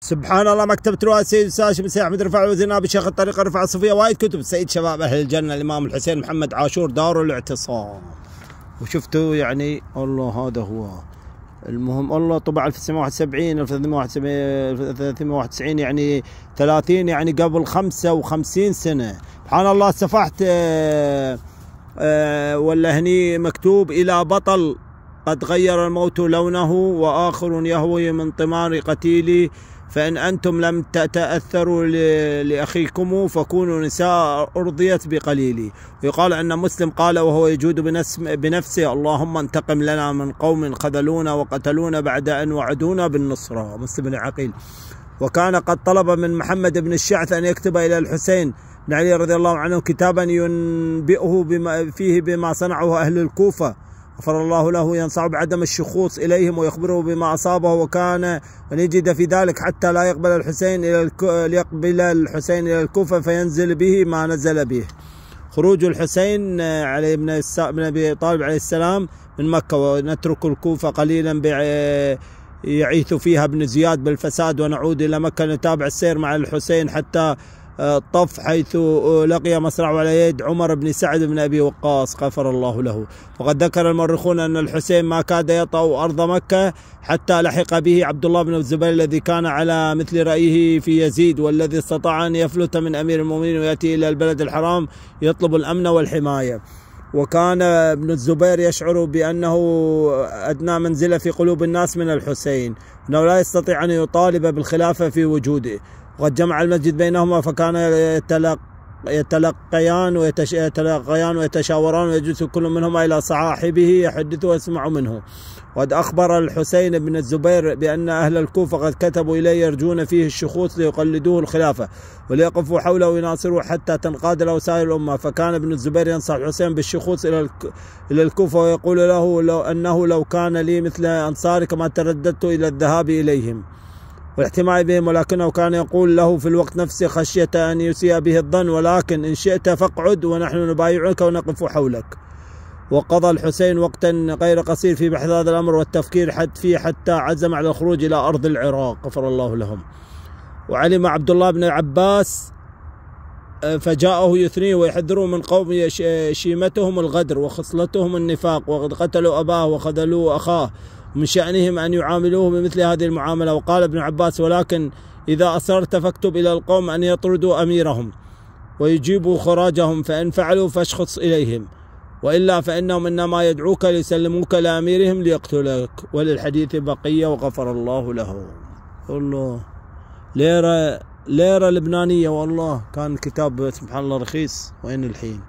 سبحان الله مكتبة رواية السيد الساشي بن سيد أحمد رفاعي وزير نائب الشيخ الطريقة رفع الصوفية وايد كتب. سيد شباب أهل الجنة الإمام الحسين محمد عاشور دار الاعتصام. وشفتوا يعني الله هذا هو. المهم الله طبع 1971 1391 يعني 30 يعني قبل 55 سنة. سبحان الله سفحت آه، آه، ولا هني مكتوب إلى بطل. قد غير الموت لونه وآخر يهوي من طمار قتيلي. فإن أنتم لم تتأثروا لأخيكم فكونوا نساء أرضيت بقليل. يقال أن مسلم قال وهو يجود بنفسه اللهم انتقم لنا من قوم خذلونا وقتلونا بعد أن وعدونا بالنصرة. مسلم بن عقيل. وكان قد طلب من محمد بن الشعث أن يكتب إلى الحسين بن علي رضي الله عنه كتابا ينبئه بما فيه بما صنعه أهل الكوفة. غفر الله له ينصع بعدم الشخوص إليهم ويخبره بما أصابه وكان. أن يجد في ذلك حتى لا يقبل الحسين إلى يقبل الحسين إلى الكوفة فينزل به ما نزل به. خروج الحسين علي بن بن أبي طالب عليه السلام من مكة ونترك الكوفة قليلا يعيث فيها ابن زياد بالفساد ونعود إلى مكة نتابع السير مع الحسين حتى طف حيث لقي مصرعه على يد عمر بن سعد بن أبي وقاص غفر الله له. وقد ذكر المؤرخون أن الحسين ما كاد يطأ أرض مكة حتى لحق به عبد الله بن الزبير الذي كان على مثل رأيه في يزيد والذي استطاع أن يفلت من أمير المؤمنين ويأتي إلى البلد الحرام يطلب الأمن والحماية. وكان ابن الزبير يشعر بأنه أدنى منزلة في قلوب الناس من الحسين أنه لا يستطيع أن يطالب بالخلافة في وجوده. وقد جمع المسجد بينهما فكان يتلق يتلقيان ويتلقيان ويتشاوران ويجلس كل منهما إلى صاحبه يحدث ويسمع منه. وقد أخبر الحسين بن الزبير بأن أهل الكوفة قد كتبوا إليه يرجون فيه الشخوص ليقلدوه الخلافة وليقفوا حوله ويناصروه حتى تنقاد له سائر الأمة. فكان ابن الزبير ينصح الحسين بالشخوص إلى إلى الكوفة ويقول له لو أنه لو كان لي مثل انصارك ما ترددت إلى الذهاب إليهم. والاحتماء بهم ولكنه كان يقول له في الوقت نفسه خشية أن يسيء به الظن ولكن إن شئت فاقعد ونحن نبايعك ونقف حولك. وقضى الحسين وقتا غير قصير في بحث هذا الأمر والتفكير حد فيه حتى عزم على الخروج إلى أرض العراق غفر الله لهم. وعلم عبد الله بن عباس آه، فجاءه يثنيه ويحذره من قوم شيمتهم الغدر وخصلتهم النفاق وقد قتلوا أباه وخذلوا أخاه. من شأنهم أن يعاملوه بمثل هذه المعاملة. وقال ابن عباس ولكن إذا أصرت فاكتب إلى القوم أن يطردوا أميرهم ويجيبوا خراجهم فإن فعلوا فاشخص إليهم وإلا فإنهم إنما يدعوك ليسلموك لأميرهم ليقتلك وللحديث بقية وغفر الله له. الله ليرة ليرة لبنانية والله كان كتاب سبحان الله رخيص وين الحين؟